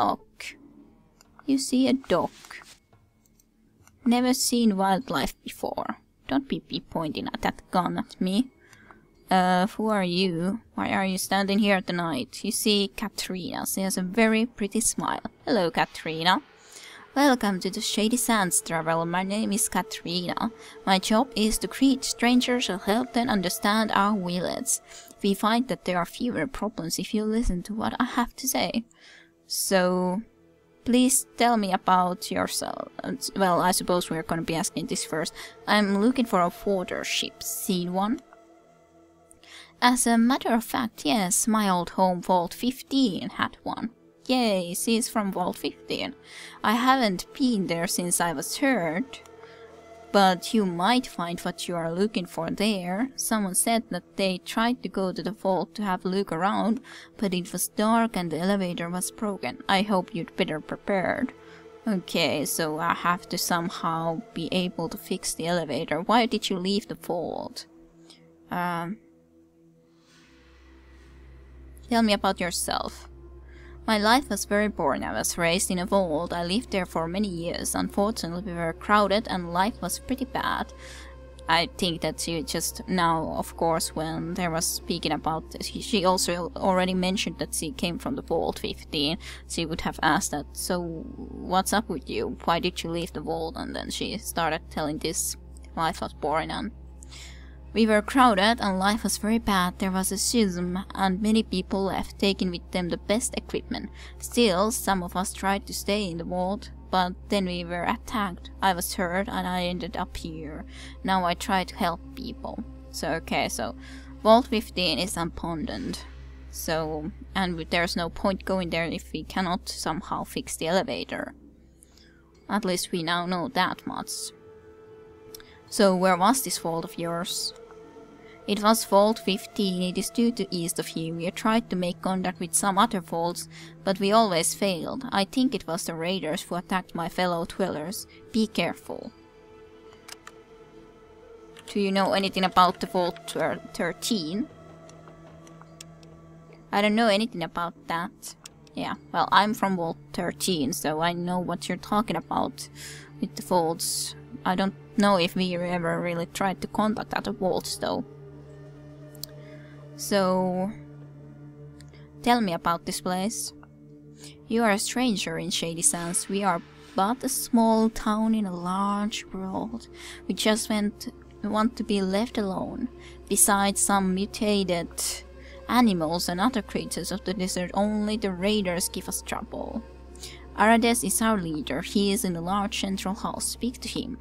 duck. You see a duck. Never seen wildlife before. Don't be, be pointing at that gun at me. Uh, who are you? Why are you standing here tonight? You see Katrina. She has a very pretty smile. Hello, Katrina. Welcome to the Shady Sands Travel. My name is Katrina. My job is to greet strangers and help them understand our village. We find that there are fewer problems if you listen to what I have to say. So, please tell me about yourself. Well, I suppose we're gonna be asking this first. I'm looking for a water chip. Seen one? As a matter of fact, yes, my old home Vault 15 had one. Yay, she's from Vault 15. I haven't been there since I was hurt. But you might find what you are looking for there. Someone said that they tried to go to the vault to have a look around, but it was dark and the elevator was broken. I hope you'd better prepared. Okay, so I have to somehow be able to fix the elevator. Why did you leave the vault? Um, tell me about yourself. My life was very boring. I was raised in a vault. I lived there for many years. Unfortunately, we were crowded and life was pretty bad. I think that she just now, of course, when there was speaking about, she also already mentioned that she came from the Vault 15. She would have asked that, so what's up with you? Why did you leave the Vault? And then she started telling this life was boring and we were crowded and life was very bad. There was a schism and many people left, taking with them the best equipment. Still, some of us tried to stay in the vault, but then we were attacked. I was hurt and I ended up here. Now I try to help people. So okay, so Vault 15 is abandoned. So, and there's no point going there if we cannot somehow fix the elevator. At least we now know that much. So where was this vault of yours? It was Vault 15, it is due to east of here. We tried to make contact with some other vaults, but we always failed. I think it was the raiders who attacked my fellow dwellers. Be careful. Do you know anything about the Vault 13? I don't know anything about that. Yeah, well, I'm from Vault 13, so I know what you're talking about with the vaults. I don't know if we ever really tried to contact other vaults, though. So, tell me about this place. You are a stranger in Shady Sands. We are but a small town in a large world. We just went, want to be left alone. Besides some mutated animals and other creatures of the desert, only the raiders give us trouble. Aradesh is our leader. He is in the large central hall. Speak to him.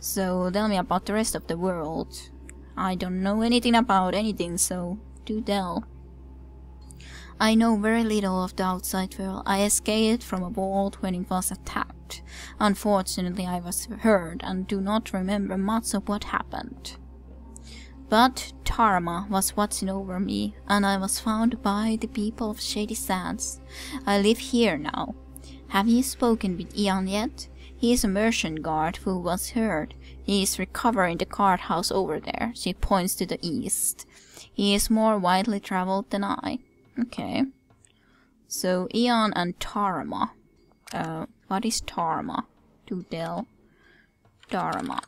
So tell me about the rest of the world. I don't know anything about anything, so do tell. I know very little of the outside world. I escaped from a vault when it was attacked. Unfortunately, I was hurt and do not remember much of what happened. But Tarma was watching over me, and I was found by the people of Shady Sands. I live here now. Have you spoken with Ian yet? He is a merchant guard who was hurt. He is recovering the guardhouse over there. She points to the east. He is more widely traveled than I. Okay. So, Eon and Tarma. Uh, what is Tarma? To Del. Dharma.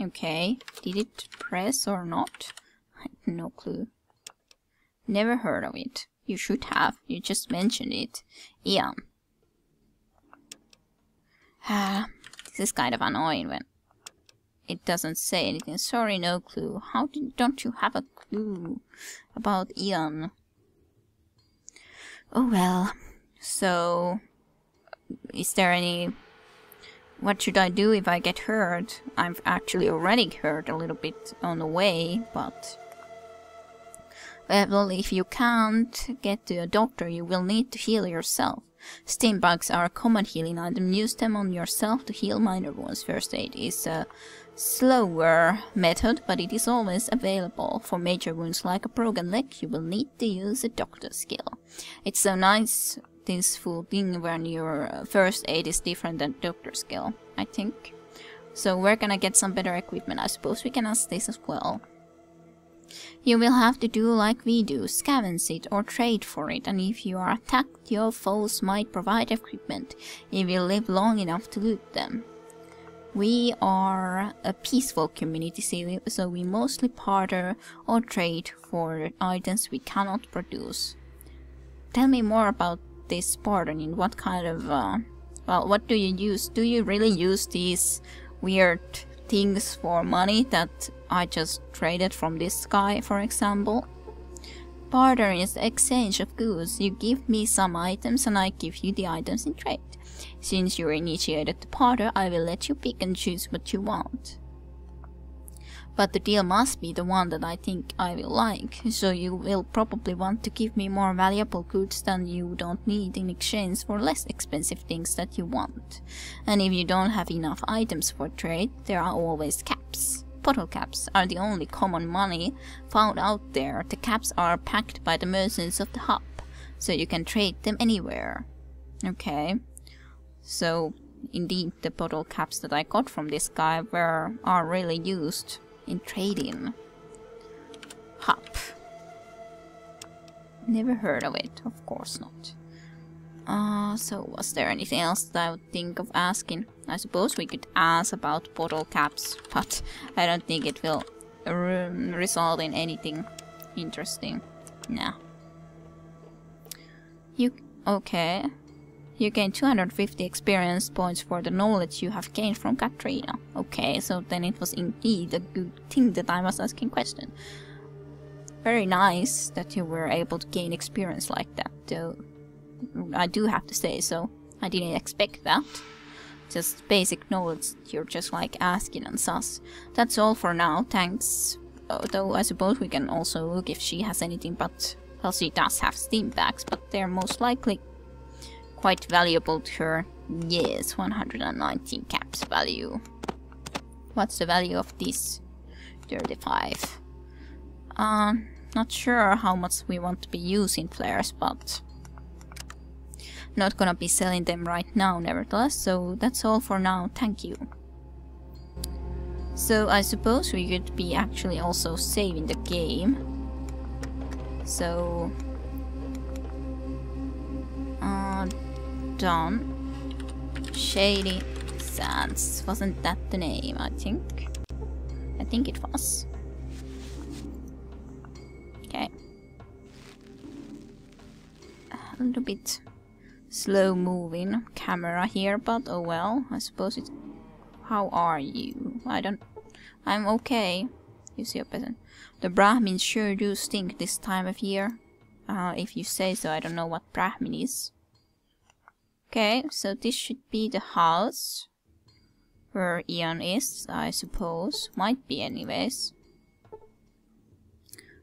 Okay. Did it press or not? No clue. Never heard of it. You should have. You just mentioned it. Eon. Ah, this is kind of annoying when it doesn't say anything. Sorry, no clue. How did, don't you have a clue about Ian? Oh well. So, is there any... What should I do if I get hurt? I've actually already hurt a little bit on the way, but... Well, if you can't get to a doctor, you will need to heal yourself. Stimpaks are a common healing item. Use them on yourself to heal minor wounds. First aid is a slower method, but it is always available. For major wounds like a broken leg, you will need to use a doctor skill. It's so nice, this full thing, when your uh, first aid is different than doctor skill, I think. So where can I get some better equipment? I suppose we can ask this as well. You will have to do like we do, scavenge it or trade for it, and if you are attacked, your foes might provide equipment if you live long enough to loot them. We are a peaceful community, so we mostly barter or trade for items we cannot produce. Tell me more about this bartering. What kind of, uh, well, what do you use? Do you really use these weird things for money that I just traded from this guy, for example? Barter is the exchange of goods. You give me some items and I give you the items in trade. Since you initiated the barter, I will let you pick and choose what you want. But the deal must be the one that I think I will like, so you will probably want to give me more valuable goods than you don't need in exchange for less expensive things that you want. And if you don't have enough items for trade, there are always caps. Bottle caps are the only common money found out there. The caps are packed by the merchants of the hub, so you can trade them anywhere. Okay, so indeed the bottle caps that I got from this guy were are really used in trading. Hop. Never heard of it, of course not. Uh, so was there anything else that I would think of asking? I suppose we could ask about bottle caps, but I don't think it will result in anything interesting. Nah. You... okay. You gain 250 experience points for the knowledge you have gained from Katrina. Okay, so then it was indeed a good thing that I was asking question. Very nice that you were able to gain experience like that, though. I do have to say so. I didn't expect that. Just basic knowledge, you're just like asking and sus. That's all for now, thanks. Though I suppose we can also look if she has anything, but... Well, she does have Stimpaks, but they're most likely quite valuable to her. Yes, 119 caps value. What's the value of this? 35. Uh, not sure how much we want to be using flares, but not gonna be selling them right now nevertheless, so that's all for now, thank you. So I suppose we could be actually also saving the game. So... Uh, done. Shady Sands. Wasn't that the name, I think? I think it was. Okay. A little bit slow moving camera here, but oh well, I suppose it's... How are you? I don't... I'm okay. You see a peasant. The Brahmins sure do stink this time of year. Uh, if you say so, I don't know what Brahmin is. Okay, so this should be the house where Ian is, I suppose. Might be anyways.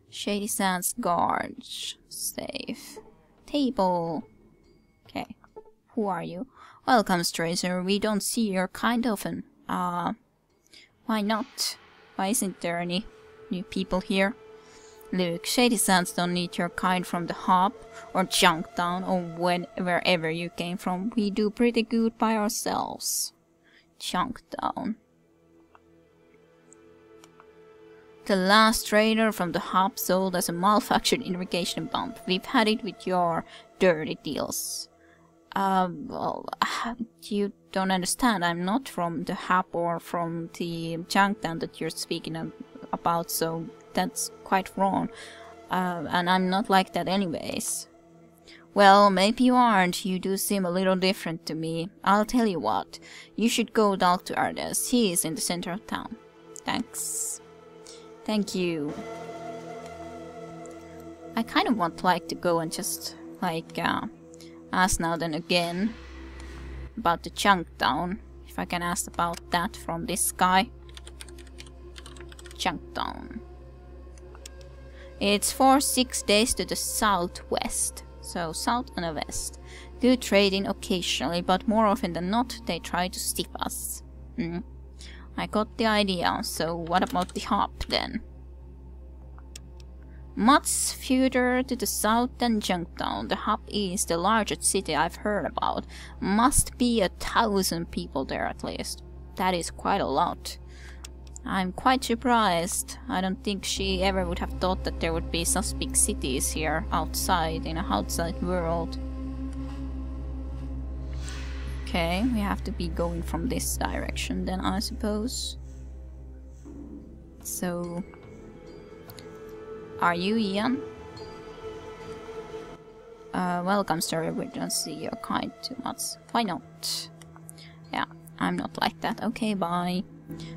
Shady Sands Gorge. Safe. Table. Okay. Who are you? Welcome, stranger. We don't see your kind often. Uh, why not? Why isn't there any new people here? Look, Shady Sands don't need your kind from the hub, or Junktown, or when, wherever you came from. We do pretty good by ourselves. Junktown. The last trader from the hub sold us a malfunctioned irrigation pump. We've had it with your dirty deals. Uh, well, you don't understand. I'm not from the hub or from the Junktown that you're speaking about, so that's quite wrong. Uh, and I'm not like that anyways. Well, maybe you aren't. You do seem a little different to me. I'll tell you what. You should go talk to Aradesh. He is in the center of town. Thanks. Thank you. I kind of want like to go and just like uh, ask now then again about the Junktown. If I can ask about that from this guy. Junktown. It's for six days to the southwest, so south and west. Do trading occasionally, but more often than not, they try to stiff us. Hmm. I got the idea, so what about the hop then? Much further to the south than Junktown, the hub is the largest city I've heard about. Must be a thousand people there at least. That is quite a lot. I'm quite surprised. I don't think she ever would have thought that there would be such big cities here outside, in a outside world. Okay, we have to be going from this direction then, I suppose. So... Are you Ian? Uh, welcome, sir. We don't see your kind too much. Why not? Yeah, I'm not like that. Okay, bye.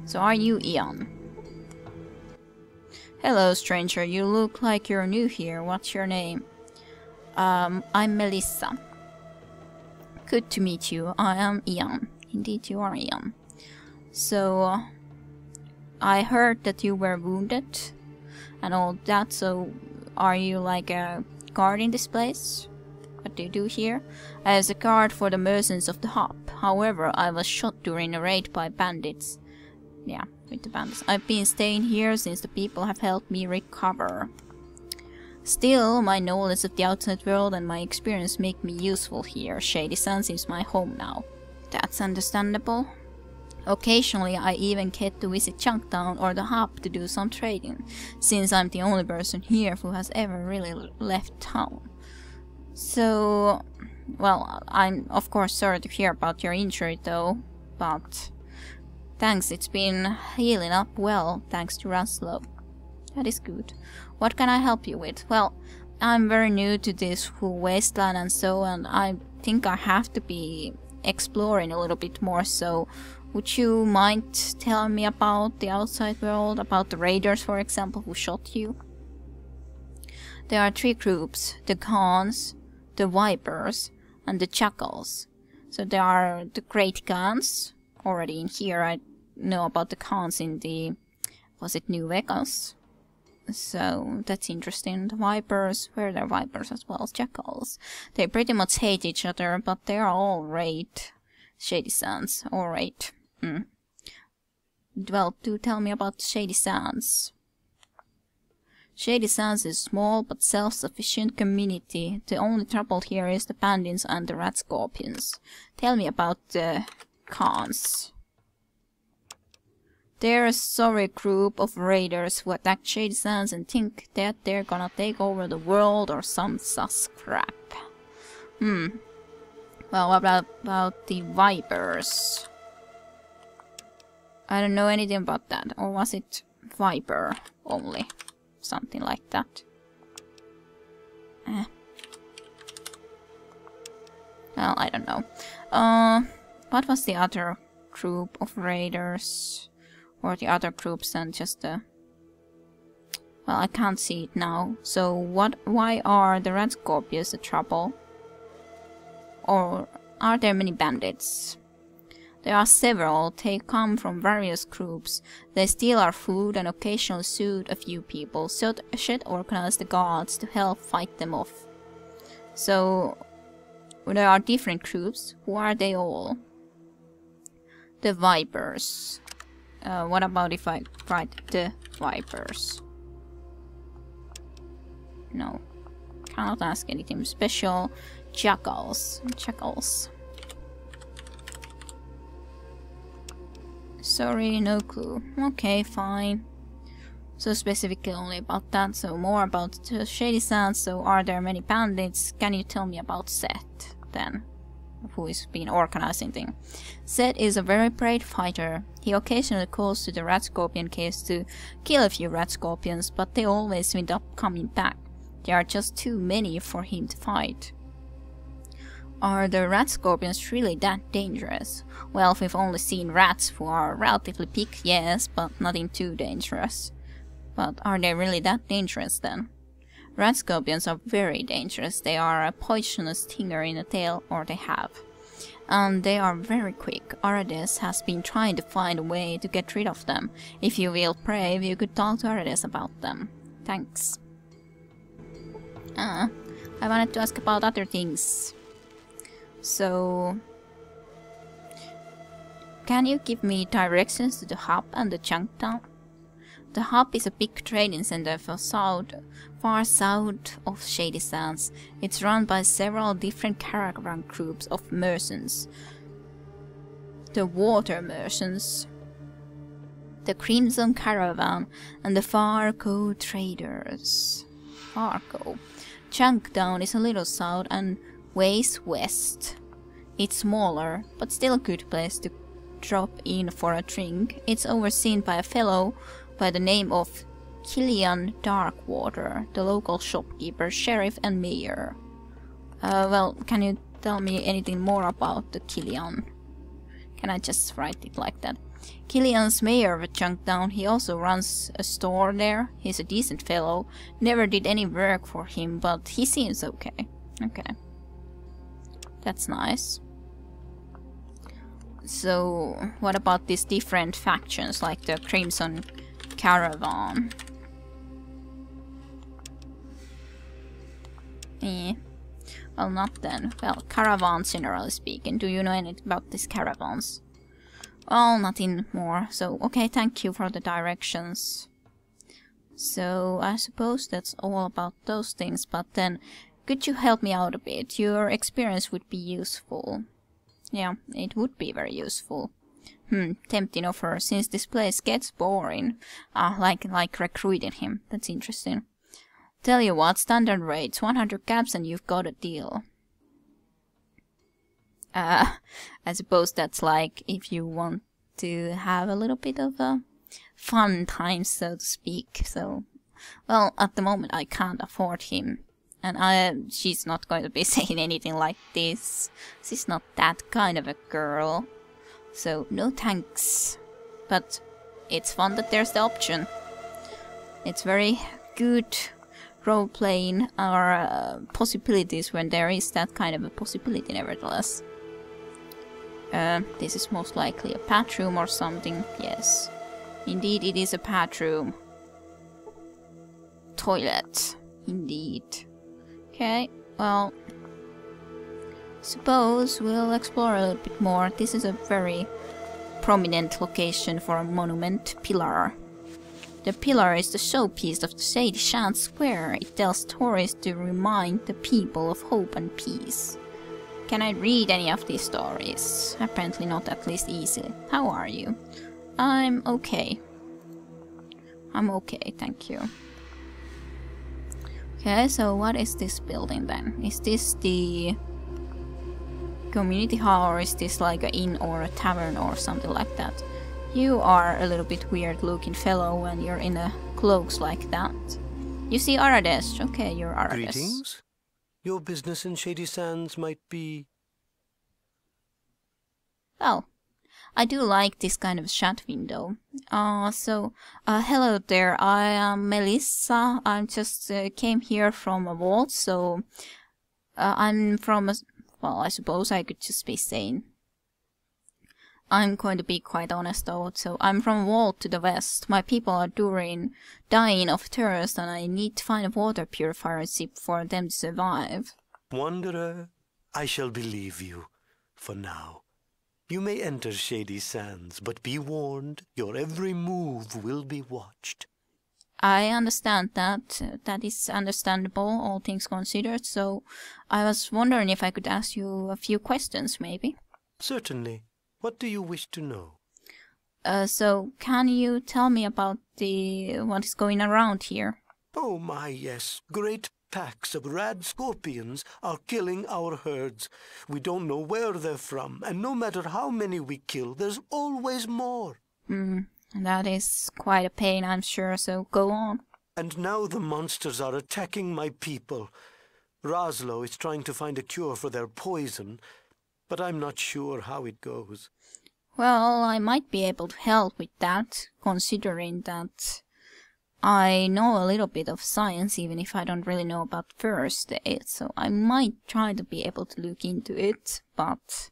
So are you Ian? Hello, stranger. You look like you're new here. What's your name? Um, I'm Melissa. Good to meet you. I am Ian. Indeed, you are Ian. So, uh, I heard that you were wounded and all that, so are you like a guard in this place? What do you do here? As a guard for the merchants of the hub. However, I was shot during a raid by bandits yeah, with the bandits. I've been staying here since the people have helped me recover. Still, my knowledge of the outside world and my experience make me useful here. Shady Sands seems my home now. That's understandable. Occasionally, I even get to visit Junktown or the hub to do some trading, since I'm the only person here who has ever really left town. So, well, I'm of course sorry to hear about your injury though, but Thanks, it's been healing up well, thanks to Razlo. That is good. What can I help you with? Well, I'm very new to this whole wasteland and so and I think I have to be exploring a little bit more so would you mind telling me about the outside world, about the raiders for example who shot you? There are three groups, the Khans, the Vipers, and the Jackals. So there are the Great Khans, already in here. I know about the Khans in the, was it New Vegas? So that's interesting. The Vipers, where there Vipers as well as Jackals. They pretty much hate each other, but they are all right. Shady Sands, alright. Mm. Well, do tell me about Shady Sands. Shady Sands is a small but self-sufficient community. The only trouble here is the bandits and the rat scorpions. Tell me about the Khans. They're a sorry group of raiders who attack Shady Sands and think that they're gonna take over the world or some sus crap. Hmm. Well, what about the Vipers? I don't know anything about that. Or was it Viper only? Something like that. Eh. Well, I don't know. Uh, what was the other group of raiders? Or the other groups and just the... Well, I can't see it now. So what? why are the red scorpions a trouble? Or are there many bandits? There are several. They come from various groups. They steal our food and occasionally shoot a few people. So should organize the guards to help fight them off. So there are different groups. Who are they all? the Vipers. Uh, what about if I write the Vipers? No. Cannot ask anything special. Jackals. Jackals. Sorry, no clue. Okay, fine. So specifically only about that, so more about the Shady Sands, so are there many bandits? Can you tell me about Seth, then? who is been organizing thing. Zed is a very brave fighter. He occasionally calls to the rat scorpion case to kill a few rat scorpions, but they always end up coming back. There are just too many for him to fight. Are the rat scorpions really that dangerous? Well, we've only seen rats who are relatively big, yes, but nothing too dangerous. But are they really that dangerous then? Rat scorpions are very dangerous. They are a poisonous stinger in the tail, or they have. And they are very quick. Aradesh has been trying to find a way to get rid of them. If you feel brave, you could talk to Aradesh about them. Thanks. Uh, I wanted to ask about other things. So... Can you give me directions to the hub and the Junktown? The hub is a big trading center for south, far south of Shady Sands. It's run by several different caravan groups of merchants. The water merchants. The Crimson Caravan and the Far Go Traders. Farco. Junktown is a little south and ways west. It's smaller, but still a good place to drop in for a drink. It's overseen by a fellow by the name of Killian Darkwater, the local shopkeeper, sheriff and mayor. Uh, well, can you tell me anything more about the Killian? Can I just write it like that? Killian's mayor of Junktown, he also runs a store there. He's a decent fellow. Never did any work for him, but he seems okay. Okay. That's nice. So, what about these different factions, like the Crimson Caravan? Eh. Well, not then. Well, caravans generally speaking. Do you know anything about these caravans? Well, nothing more. So, okay, thank you for the directions. So, I suppose that's all about those things, but then, could you help me out a bit? Your experience would be useful. Yeah, it would be very useful. Hmm, tempting offer, since this place gets boring. Ah, like, like recruiting him. That's interesting. Tell you what, standard rates, 100 caps and you've got a deal. Uh, I suppose that's like if you want to have a little bit of a fun time, so to speak. So, well, at the moment I can't afford him. And I, she's not going to be saying anything like this. She's not that kind of a girl. So, no thanks. But it's fun that there's the option. It's very good role playing or uh, possibilities when there is that kind of a possibility, nevertheless. Uh, this is most likely a pad room or something. Yes. Indeed, it is a pad room. Toilet. Indeed. Okay, well... Suppose we'll explore a little bit more. This is a very prominent location for a monument pillar. The pillar is the showpiece of the Shady Sands Square. It tells stories to remind the people of hope and peace. Can I read any of these stories? Apparently not at least easily. How are you? I'm okay. I'm okay, thank you. Okay, so what is this building then? Is this the community hall or is this like an inn or a tavern or something like that? You are a little bit weird looking fellow when you're in a cloaks like that. You see Aradesh. Okay, you're Aradesh. Greetings. Your business in Shady Sands might be... Well, I do like this kind of shut window. Uh, so, uh, hello there, I am Melissa. I just uh, came here from a vault, so uh, I'm from a... Well, I suppose I could just be saying. I'm going to be quite honest though, so I'm from Vault to the west. My people are during dying of thirst and I need to find a water purifier chip for them to survive. Wanderer, I shall believe you, for now. You may enter Shady Sands, but be warned, your every move will be watched. I understand that. That is understandable, all things considered, so I was wondering if I could ask you a few questions, maybe? Certainly. What do you wish to know? Uh, so, can you tell me about the what is going around here? Oh my, yes. Great packs of rad scorpions are killing our herds. We don't know where they're from, and no matter how many we kill, there's always more. Hmm, that is quite a pain, I'm sure, so go on. And now the monsters are attacking my people. Razlo is trying to find a cure for their poison, but I'm not sure how it goes. Well, I might be able to help with that, considering that I know a little bit of science, even if I don't really know about first aid, so I might try to be able to look into it, but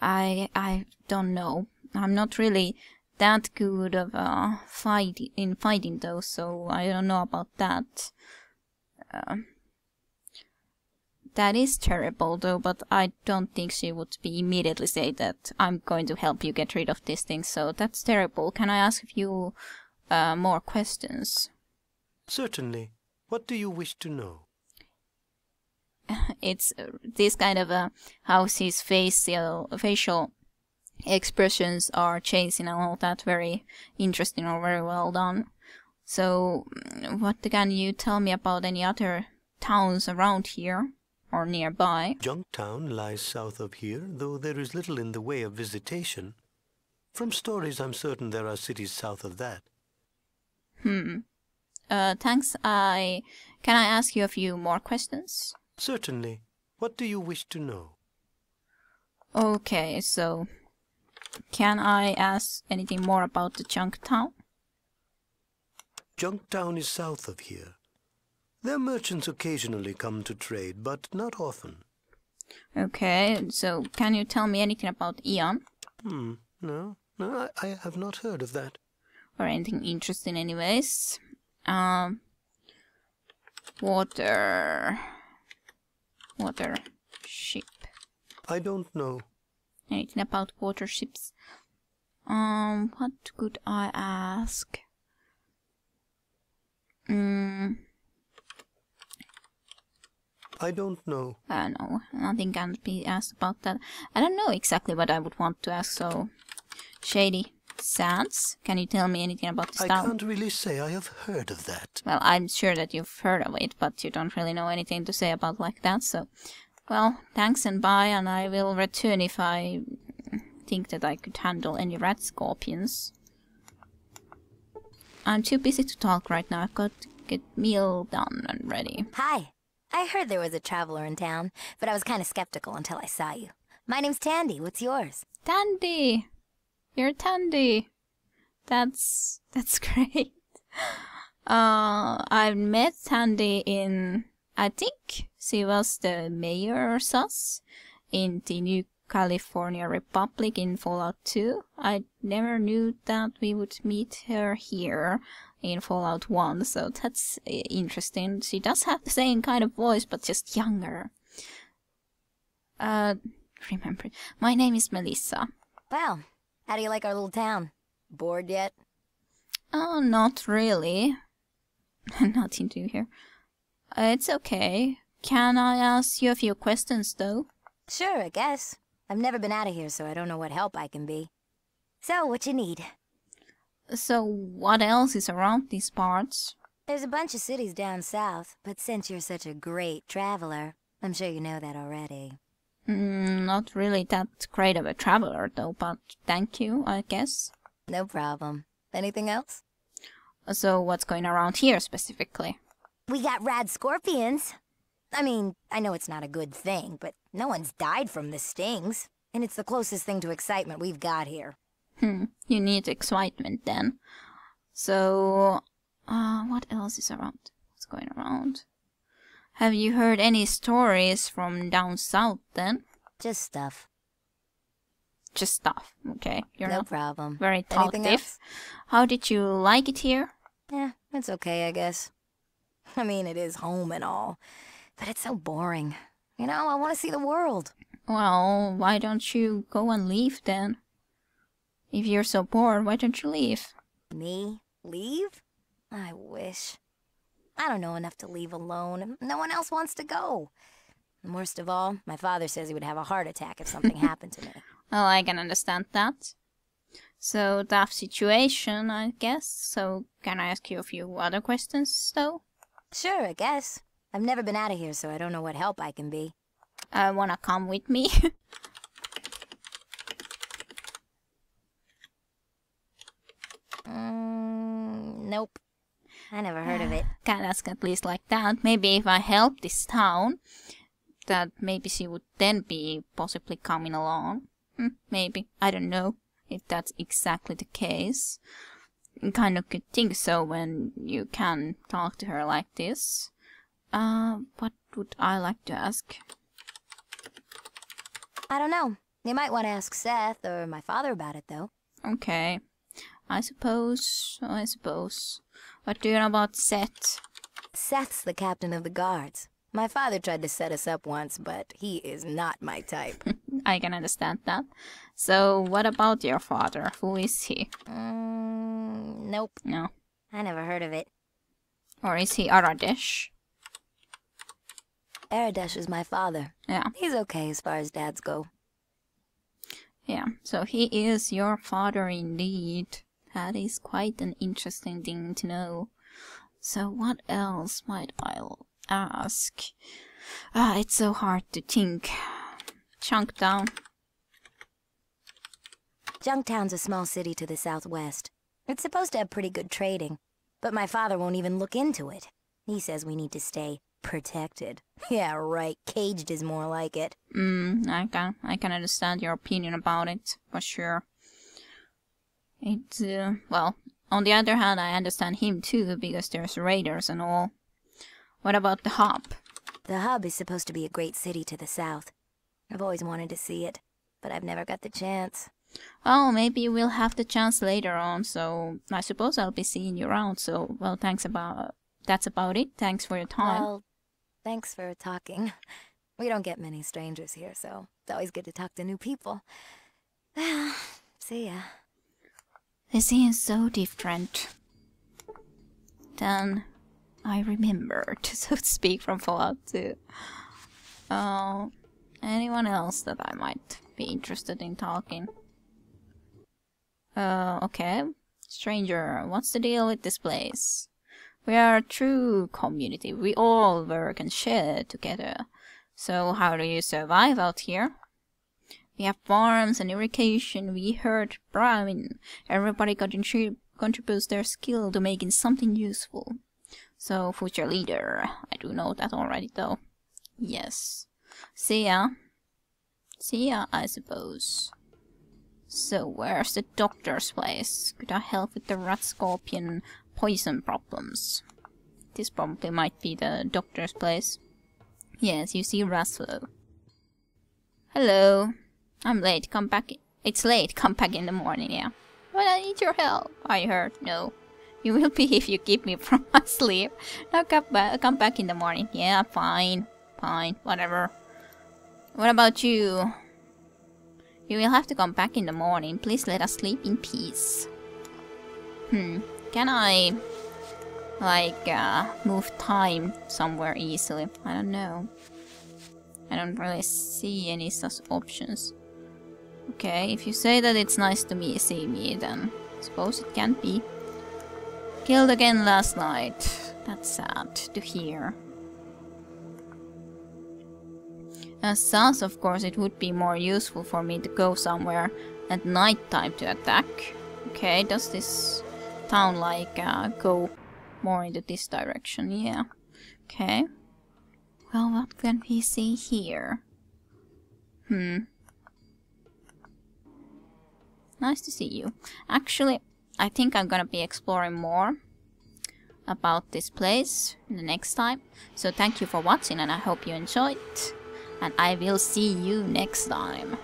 I I don't know. I'm not really that good of uh, fight in fighting though, so I don't know about that. Uh, that is terrible though, but I don't think she would be immediately say that I'm going to help you get rid of this thing, so that's terrible. Can I ask a few uh, more questions? Certainly. What do you wish to know? it's uh, this kind of a how his facial facial expressions are chasing and all that very interesting or very well done. So, mm, what can you tell me about any other towns around here or nearby? Junktown lies south of here, though there is little in the way of visitation. From stories, I'm certain there are cities south of that. Hmm. Uh, thanks. I can I ask you a few more questions? Certainly. What do you wish to know? Okay, so can I ask anything more about the Junktown? Junktown is south of here. Their merchants occasionally come to trade, but not often. Okay, so can you tell me anything about Eon? Hmm, no, no, I, I have not heard of that. Or anything interesting anyways. Um water water chip. I don't know. Anything about water chips? Um what could I ask? Hmm I don't know. I don't know. Nothing can be asked about that. I don't know exactly what I would want to ask, so... Shady Sands? Can you tell me anything about this I town? can't really say I have heard of that. Well, I'm sure that you've heard of it, but you don't really know anything to say about like that, so... Well, thanks and bye, and I will return if I think that I could handle any rat scorpions. I'm too busy to talk right now. I've got to get meal done and ready. Hi. I heard there was a traveler in town, but I was kind of skeptical until I saw you. My name's Tandi. What's yours? Tandi! You're Tandi. That's that's great. Uh, I've met Tandi in I think she was the mayor or sus in the New California Republic in Fallout 2. I never knew that we would meet her here in Fallout 1, so that's interesting. She does have the same kind of voice, but just younger. Uh, remember, my name is Melissa. Well, how do you like our little town? Bored yet? Oh, not really. Nothing to here. Uh, it's okay. Can I ask you a few questions, though? Sure, I guess. I've never been out of here, so I don't know what help I can be. So, what you need? So, what else is around these parts? There's a bunch of cities down south, but since you're such a great traveler, I'm sure you know that already. Mm, not really that great of a traveler, though, but thank you, I guess. No problem. Anything else? So, what's going around here specifically? We got rad scorpions. I mean, I know it's not a good thing, but no one's died from the stings. And it's the closest thing to excitement we've got here. Hmm, you need excitement then. So, uh, what else is around? What's going around? Have you heard any stories from down south then? Just stuff. Just stuff, okay? You're no not problem. very talkative. How did you like it here? Yeah, it's okay, I guess. I mean, it is home and all, but it's so boring. You know, I want to see the world. Well, why don't you go and leave then? If you're so bored, why don't you leave? Me? Leave? I wish. I don't know enough to leave alone. No one else wants to go. And worst of all, my father says he would have a heart attack if something happened to me. Well, I can understand that. So, tough situation, I guess. So, can I ask you a few other questions, though? Sure, I guess. I've never been out of here, so I don't know what help I can be. Uh, wanna come with me? Mm, nope. I never heard of it. Can't ask at least like that. Maybe if I help this town, that maybe she would then be possibly coming along. Hmm, maybe. I don't know if that's exactly the case. Kind of could think so when you can talk to her like this. Uh, what would I like to ask? I don't know. You might want to ask Seth or my father about it, though. Okay. I suppose, I suppose. What do you know about Seth? Seth's the captain of the guards. My father tried to set us up once, but he is not my type. I can understand that. So, what about your father? Who is he? mm, nope. No. I never heard of it. Or is he Aradesh? Aradesh is my father. Yeah. He's okay as far as dads go. Yeah, so he is your father indeed. That is quite an interesting thing to know. So what else might I ask? Ah, it's so hard to think. Junktown. Junktown's a small city to the southwest. It's supposed to have pretty good trading, but my father won't even look into it. He says we need to stay protected. Yeah, right. Caged is more like it. Mm, I can I can understand your opinion about it for sure. It uh, well, on the other hand, I understand him too because there's raiders and all. What about the hub? The hub is supposed to be a great city to the south. I've always wanted to see it, but I've never got the chance. Oh, maybe we'll have the chance later on, so I suppose I'll be seeing you around, so, well, thanks about, that's about it. Thanks for your time. Well, thanks for talking. We don't get many strangers here, so it's always good to talk to new people. Well, see ya. This is so different. Then I remembered, so to speak, from Fallout 2. Uh, anyone else that I might be interested in talking? Uh, okay. Stranger, what's the deal with this place? We are a true community. We all work and share together. So how do you survive out here? We have farms and irrigation. We heard brewing. Everybody contrib contributes their skill to making something useful. So, future leader. I do know that already, though. Yes. See ya. See ya, I suppose. So, where's the doctor's place? Could I help with the rat scorpion poison problems? This probably might be the doctor's place. Yes, you see Razlo. Hello. I'm late. Come back. It's late. Come back in the morning, yeah. But I need your help. I heard. No. You will be if you keep me from my sleep. Now come back, come back in the morning. Yeah, fine. Fine. Whatever. What about you? You will have to come back in the morning. Please let us sleep in peace. Hmm. Can I... Like, uh, move time somewhere easily? I don't know. I don't really see any such options. Okay, if you say that it's nice to me see me, then suppose it can't be. Killed again last night. That's sad to hear. As such, of course, it would be more useful for me to go somewhere at night time to attack. Okay, does this town like uh, go more into this direction? Yeah. Okay. Well, what can we see here? Hmm. Nice to see you. Actually, I think I'm gonna be exploring more about this place the next time. So thank you for watching and I hope you enjoyed and I will see you next time.